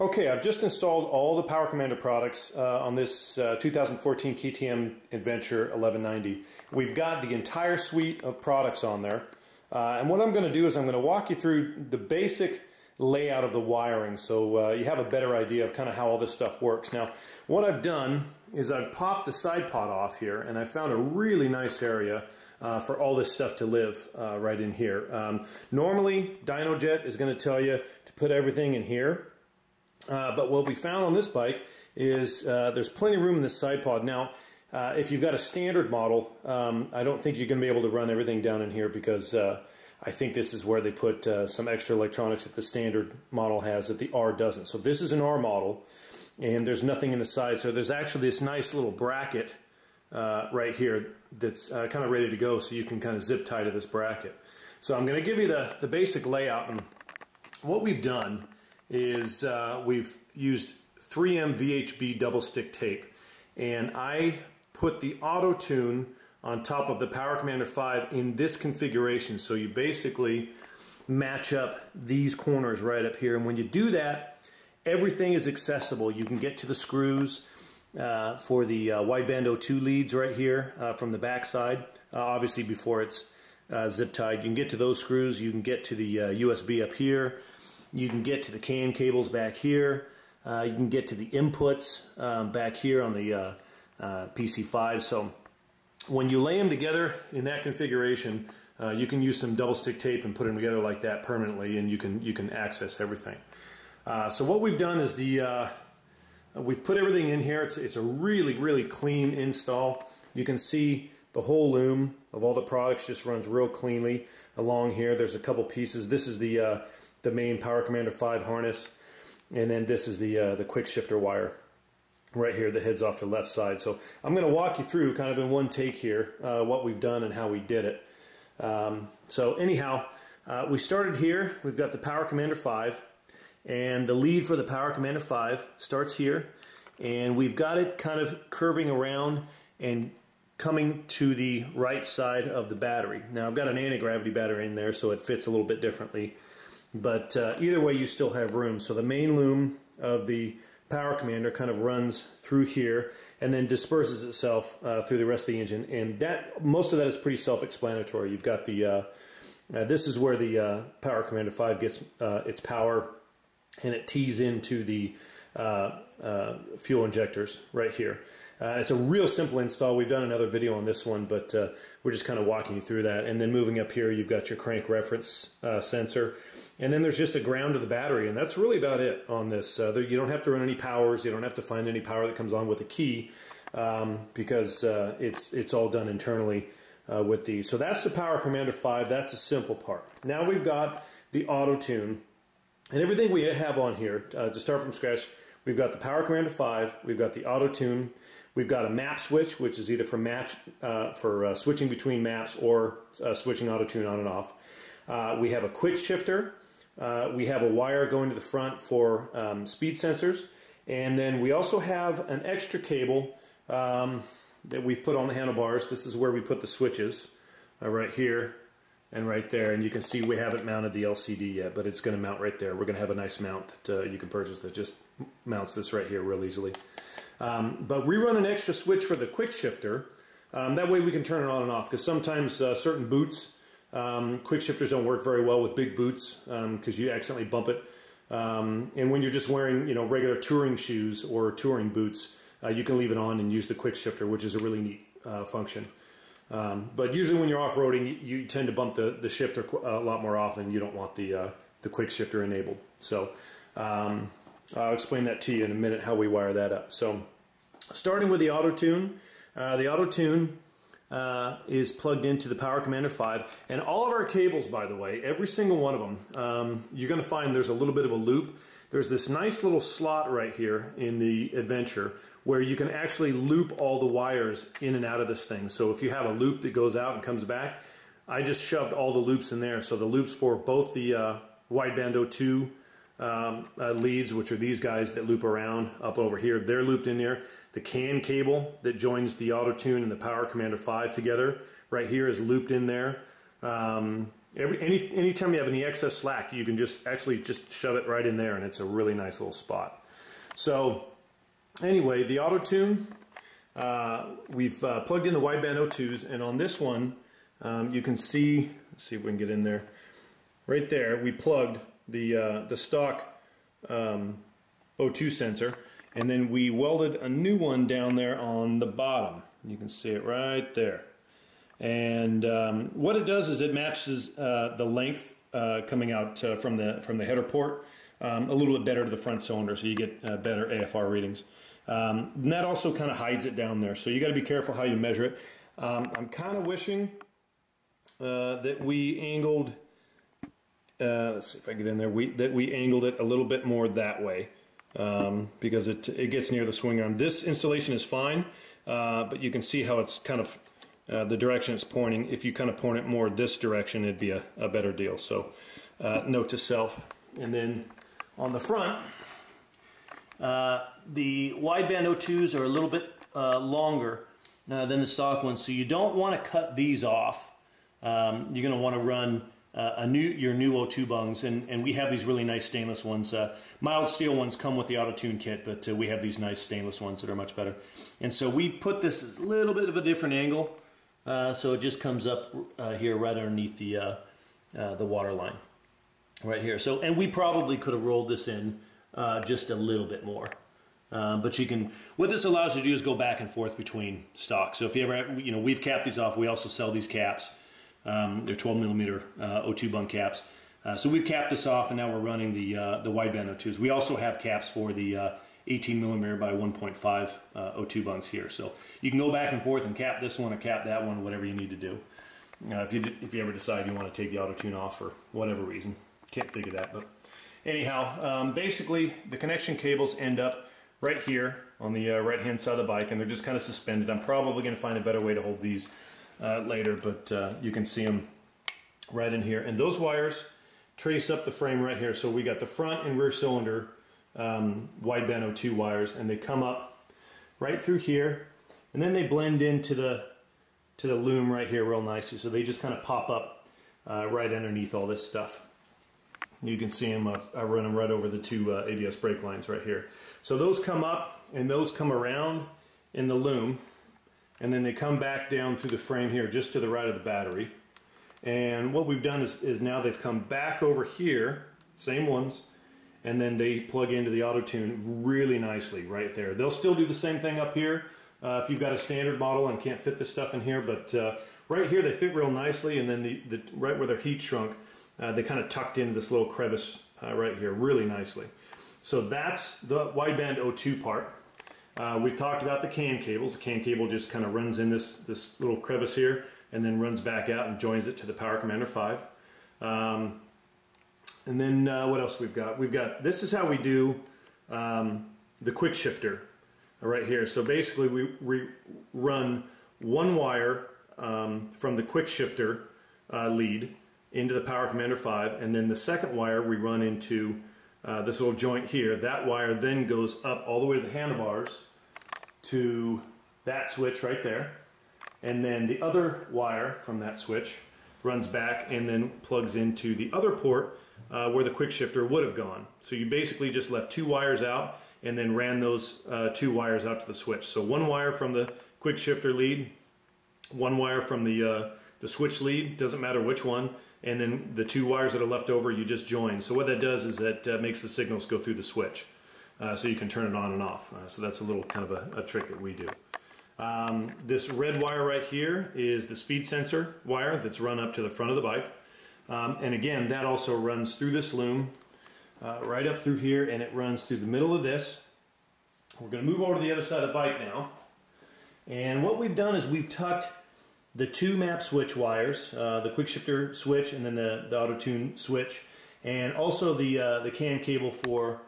Okay, I've just installed all the Power Commander products uh, on this uh, 2014 KTM Adventure 1190. We've got the entire suite of products on there. Uh, and what I'm going to do is I'm going to walk you through the basic layout of the wiring so uh, you have a better idea of kind of how all this stuff works. Now, what I've done is I've popped the side pod off here and I found a really nice area uh, for all this stuff to live uh, right in here. Um, normally, DynoJet is going to tell you to put everything in here. Uh, but what we found on this bike is uh, there's plenty of room in this side pod. Now, uh, if you've got a standard model, um, I don't think you're going to be able to run everything down in here because uh, I think this is where they put uh, some extra electronics that the standard model has that the R doesn't. So this is an R model, and there's nothing in the side. So there's actually this nice little bracket right here that's kind of ready to go so you can kind of zip tie to this bracket. So I'm going to give you the, the basic layout and what we've done is uh, we've used 3M VHB double stick tape. And I put the auto tune on top of the Power Commander 5 in this configuration. So you basically match up these corners right up here. And when you do that everything is accessible. You can get to the screws uh, for the uh, wideband O2 leads right here uh, from the back side uh, obviously before it's uh, zip tied you can get to those screws. You can get to the USB uh, up here you can get to the CAN cables back here. Uh, you can get to the inputs um, back here on the uh, uh, PC5. So when you lay them together in that configuration, uh, you can use some double stick tape and put them together like that permanently, and you can you can access everything. Uh, so what we've done is the uh, we've put everything in here. It's it's a really really clean install. You can see the whole loom of all the products just runs real cleanly along here. There's a couple pieces. This is the the main Power Commander 5 harness. And then this is the, uh, the quick shifter wire right here that heads off to the left side. So I'm going to walk you through kind of in one take here uh, what we've done and how we did it. Um, so anyhow, uh, we started here. We've got the Power Commander 5 and the lead for the Power Commander 5 starts here and we've got it kind of curving around and coming to the right side of the battery. Now I've got an anti-gravity battery in there so it fits a little bit differently. But uh, either way, you still have room. So the main loom of the Power Commander kind of runs through here and then disperses itself uh, through the rest of the engine. And that most of that is pretty self-explanatory. You've got the, uh, uh this is where the uh, Power Commander 5 gets uh, its power and it tees into the fuel injectors right here. Uh, it's a real simple install. We've done another video on this one, but uh, we're just kind of walking you through that. And then moving up here, you've got your crank reference uh, sensor. And then there's just a ground to the battery, and that's really about it on this. Uh, there, you don't have to run any powers. You don't have to find any power that comes on with the key um, because uh, it's, it's all done internally uh, with these. So that's the Power Commander 5. That's a simple part. Now we've got the auto tune. And everything we have on here, to start from scratch, we've got the Power Commander 5, we've got the auto tune, We've got a map switch, which is either for match uh, for uh, switching between maps or uh, switching auto tune on and off. Uh, we have a quick shifter. Uh, we have a wire going to the front for um, speed sensors, and then we also have an extra cable um, that we've put on the handlebars. This is where we put the switches, uh, right here and right there. And you can see we haven't mounted the LCD yet, but it's going to mount right there. We're going to have a nice mount that you can purchase that just mounts this right here real easily. Um, but we run an extra switch for the quick shifter. Um, that way we can turn it on and off because sometimes uh, certain boots, um, quick shifters don't work very well with big boots because um, you accidentally bump it. Um, and when you're just wearing you know regular touring shoes or touring boots, uh, you can leave it on and use the quick shifter, which is a really neat uh, function. Um, but usually when you're off-roading, you, you, tend to bump the, the shifter a lot more often. You don't want the, uh, the quick shifter enabled. So I'll explain that to you in a minute how we wire that up. So starting with the auto tune, uh, the auto tune uh, is plugged into the Power Commander 5 and all of our cables by the way, every single one of them, um, you're going to find there's a little bit of a loop. There's this nice little slot right here in the Adventure where you can actually loop all the wires in and out of this thing. So if you have a loop that goes out and comes back, I just shoved all the loops in there. So the loops for both the uh, wideband O2 um, uh, leads, which are these guys that loop around up over here. They're looped in there. The CAN cable that joins the auto tune and the Power Commander 5 together right here is looped in there. Um, every any anytime you have any excess slack, you can just actually just shove it right in there, and it's a really nice little spot. So anyway, the auto tune. Uh, we've uh, plugged in the wideband O2s, and on this one, um, you can see. Let's see if we can get in there. Right there, we plugged the uh, the stock um, O2 sensor, and then we welded a new one down there on the bottom. You can see it right there. And um, what it does is it matches uh, the length uh, coming out uh, from the from the header port um, a little bit better to the front cylinder, so you get uh, better AFR readings. Um, and that also kind of hides it down there, so you got to be careful how you measure it. Um, I'm kind of wishing uh, that we angled. Uh, let's see if I get in there. We that we angled it a little bit more that way um, because it it gets near the swing arm. This installation is fine, but you can see how it's kind of uh, the direction it's pointing. If you kind of point it more this direction, it'd be a, a better deal. So uh, note to self. And then on the front, uh, the wideband O2s are a little bit uh, longer uh, than the stock ones, so you don't want to cut these off. Um, you're going to want to run uh, a new your new O2 bungs, and, and we have these really nice stainless ones. Uh, mild steel ones come with the auto tune kit, but uh, we have these nice stainless ones that are much better. And so we put this a little bit of a different angle. Uh, so it just comes up uh, here right underneath the uh, the water line, right here. So and we probably could have rolled this in uh, just a little bit more. But you can, what this allows you to do is go back and forth between stocks. So if you ever, you know, we've capped these off. We also sell these caps. Um, they're 12 millimeter O2 bung caps. so we've capped this off and now we're running the, the wideband O2s. We also have caps for the 18 millimeter by 1.5 uh, O2 bungs here. So you can go back and forth and cap this one or cap that one, whatever you need to do. Uh, if you if you ever decide you want to take the auto tune off for whatever reason, can't think of that. But anyhow, um, basically the connection cables end up right here on the uh, right hand side of the bike, and they're just kind of suspended. I'm probably going to find a better way to hold these uh, later, but uh, you can see them right in here. And those wires trace up the frame right here. So we got the front and rear cylinder um, wideband O2 wires, and they come up right through here, and then they blend into the to the loom right here real nicely. So they just kind of pop up uh, right underneath all this stuff. You can see them. Uh, I run them right over the two uh, ABS brake lines right here. So those come up, and those come around in the loom, and then they come back down through the frame here, just to the right of the battery. And what we've done is, is now they've come back over here, same ones, and then they plug into the auto tune really nicely right there. They'll still do the same thing up here uh, if you've got a standard model and can't fit this stuff in here, but uh, right here they fit real nicely, and then the, the right where their heat shrunk, uh, they kind of tucked into this little crevice uh, right here really nicely. So that's the wideband O2 part. Uh, we've talked about the CAN cables. The CAN cable just kind of runs in this, this little crevice here and then runs back out and joins it to the Power Commander 5. Um, and then uh, what else we've got? We've got, this is how we do um, the quick shifter right here. So basically we, we run one wire um, from the quick shifter uh, lead into the Power Commander 5 and then the second wire we run into uh, this little joint here. That wire then goes up all the way to the handlebars to that switch right there and then the other wire from that switch runs back and then plugs into the other port uh, where the quick shifter would have gone. So you basically just left two wires out and then ran those uh, two wires out to the switch. So one wire from the quick shifter lead, one wire from the, uh, the switch lead, doesn't matter which one, and then the two wires that are left over you just join. So what that does is that uh, makes the signals go through the switch. Uh, so you can turn it on and off. Uh, so that's a little kind of a, a trick that we do. Um, this red wire right here is the speed sensor wire that's run up to the front of the bike. Um, and again, that also runs through this loom, uh, right up through here, and it runs through the middle of this. We're going to move over to the other side of the bike now. And what we've done is we've tucked the two map switch wires, uh, the quick shifter switch and then the, the auto tune switch, and also the, uh, the CAN cable for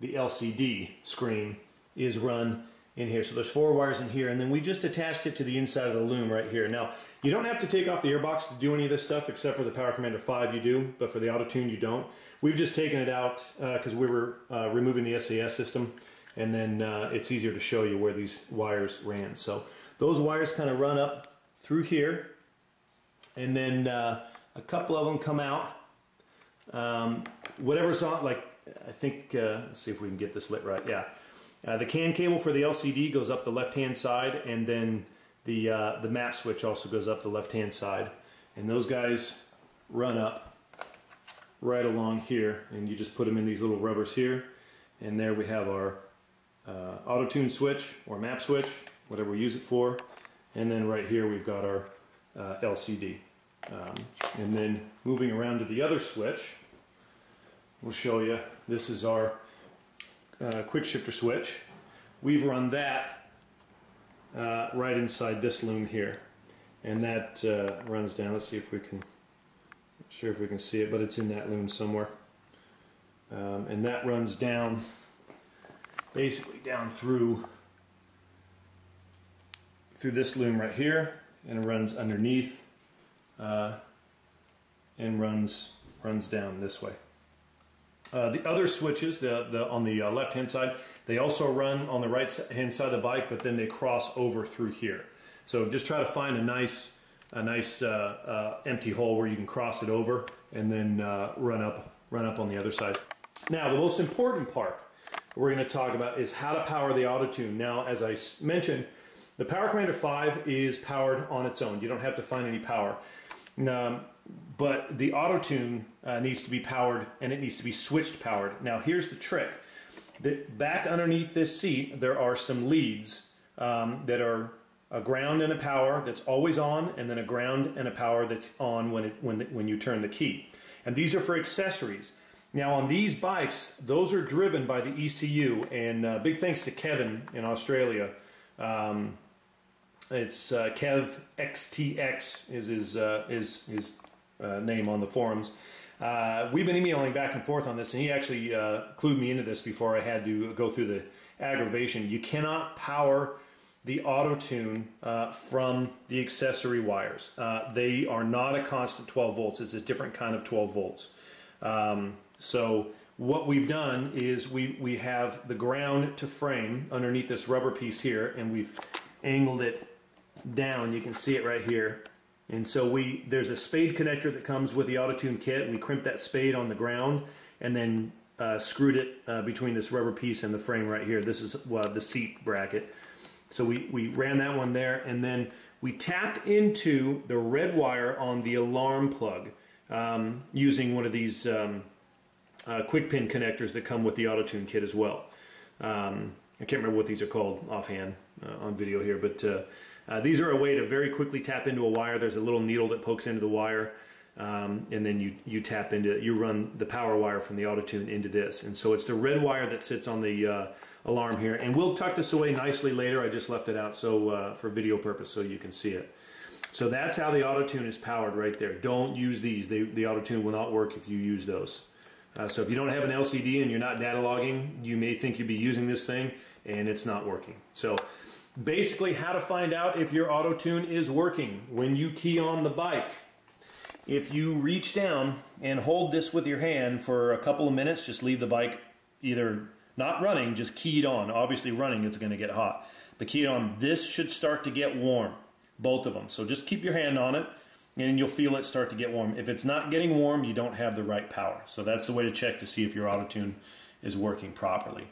the LCD screen is run in here. So there's four wires in here, and then we just attached it to the inside of the loom right here. Now, you don't have to take off the airbox to do any of this stuff, except for the Power Commander 5 you do, but for the auto tune you don't. We've just taken it out because uh, we were uh, removing the SAS system, and then uh, it's easier to show you where these wires ran. So those wires kind of run up through here, and then uh, a couple of them come out. Um, whatever's on, like, I think, uh, let's see if we can get this lit right. Yeah. Uh, the CAN cable for the LCD goes up the left-hand side, and then the, uh, the map switch also goes up the left-hand side. And those guys run up right along here, and you just put them in these little rubbers here. And there we have our uh, auto tune switch or map switch, whatever we use it for. And then right here we've got our uh, LCD. Um, and then moving around to the other switch, we'll show you. This is our uh, quick shifter switch. We've run that uh, right inside this loom here. And that uh, runs down. Let's see if we can, sure if we can see it, but it's in that loom somewhere. Um, and that runs down, basically down through through this loom right here and it runs underneath uh, and runs runs down this way. Uh, the other switches, the, the on the uh, left hand side, they also run on the right hand side of the bike, but then they cross over through here. So just try to find a nice a nice uh, uh, empty hole where you can cross it over and then uh, run up run up on the other side. Now the most important part we're going to talk about is how to power the auto tune. Now as I mentioned the Power Commander 5 is powered on its own. You don't have to find any power. Um, but the auto tune uh, needs to be powered and it needs to be switched powered. Now here's the trick. The, back underneath this seat there are some leads um, that are a ground and a power that's always on and then a ground and a power that's on when, it, when, the, when you turn the key. And these are for accessories. Now on these bikes, those are driven by the ECU and uh, big thanks to Kevin in Australia. Um, it's uh, Kev XTX is his uh, is his uh, name on the forums. Uh, we've been emailing back and forth on this, and he actually uh, clued me into this before I had to go through the aggravation. You cannot power the auto tune uh, from the accessory wires. they are not a constant 12 volts. It's a different kind of 12 volts. Um, so what we've done is we we have the ground to frame underneath this rubber piece here, and we've angled it down. You can see it right here. And so we there's a spade connector that comes with the AutoTune kit. We crimped that spade on the ground and then uh, screwed it uh, between this rubber piece and the frame right here. This is uh, the seat bracket. So we, we ran that one there and then we tapped into the red wire on the alarm plug um, using one of these um, uh, quick pin connectors that come with the AutoTune kit as well. Um, I can't remember what these are called offhand uh, on video here, but uh, these are a way to very quickly tap into a wire. There's a little needle that pokes into the wire, um, and then you, you tap into it. You run the power wire from the AutoTune into this. And so it's the red wire that sits on the uh, alarm here. And we'll tuck this away nicely later. I just left it out so uh, for video purpose so you can see it. So that's how the AutoTune is powered right there. Don't use these. They, the AutoTune will not work if you use those. Uh, so if you don't have an LCD and you're not data logging, you may think you'd be using this thing and it's not working. So basically how to find out if your auto tune is working when you key on the bike. If you reach down and hold this with your hand for a couple of minutes, just leave the bike either not running, just keyed on. Obviously running, it's going to get hot. But keyed on, this should start to get warm, both of them. So just keep your hand on it and you'll feel it start to get warm. If it's not getting warm, you don't have the right power. So that's the way to check to see if your auto tune is working properly.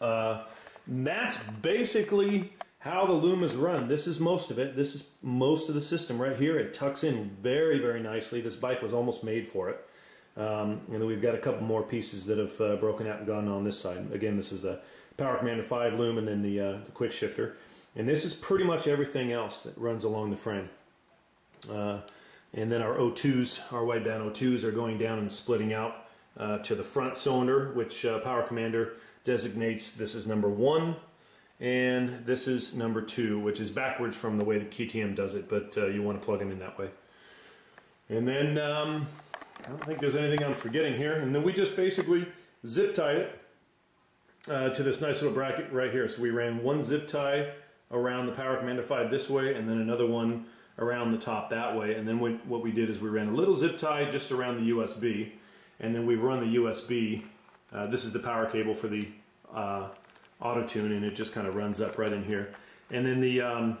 Uh, that's basically how the loom is run. This is most of it. This is most of the system right here. It tucks in very, very nicely. This bike was almost made for it. Um, and then we've got a couple more pieces that have uh, broken out and gone on this side. Again, this is the Power Commander 5 loom and then the, uh, the quick shifter. And this is pretty much everything else that runs along the frame. Uh, and then our O2s, our wideband O2s are going down and splitting out uh, to the front cylinder, which uh, Power Commander designates this is number one and this is number two, which is backwards from the way the KTM does it, but uh, you want to plug them in that way. And then um, I don't think there's anything I'm forgetting here. And then we just basically zip tied it uh, to this nice little bracket right here. So we ran one zip tie around the Power Commander 5 this way and then another one around the top that way. And then we, what we did is we ran a little zip tie just around the USB and then we've run the USB uh, this is the power cable for the uh, auto tune and it just kind of runs up right in here. And then the, um,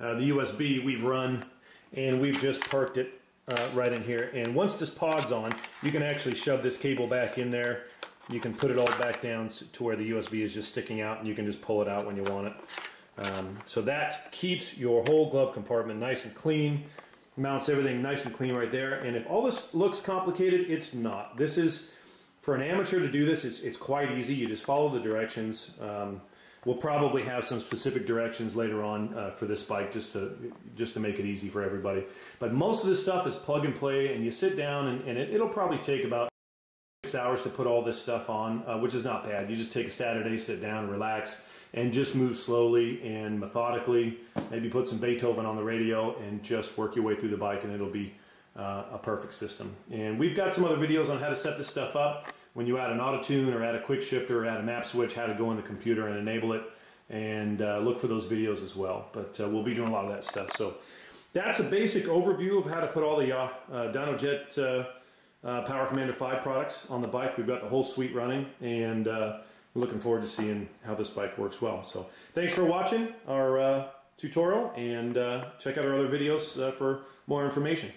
uh, the USB we've run and we've just parked it uh, right in here. And once this pod's on, you can actually shove this cable back in there. You can put it all back down to where the USB is just sticking out and you can just pull it out when you want it. Um, so that keeps your whole glove compartment nice and clean, mounts everything nice and clean right there. And if all this looks complicated, it's not. This is, for an amateur to do this, it's, it's quite easy. You just follow the directions. Um, we'll probably have some specific directions later on uh, for this bike just to just to make it easy for everybody. But most of this stuff is plug and play, and you sit down, and, and it, will probably take about six hours to put all this stuff on, uh, which is not bad. You just take a Saturday, sit down, relax, and just move slowly and methodically. Maybe put some Beethoven on the radio and just work your way through the bike, and it'll be uh, a perfect system. And we've got some other videos on how to set this stuff up when you add an auto tune or add a quick shifter or add a map switch, how to go in the computer and enable it. And uh, look for those videos as well. But uh, we'll be doing a lot of that stuff. So that's a basic overview of how to put all the uh, uh Dynojet uh, uh, Power Commander 5 products on the bike. We've got the whole suite running and we're looking forward to seeing how this bike works well. So thanks for watching our tutorial and check out our other videos for more information.